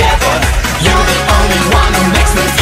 together. You're the only one who makes me feel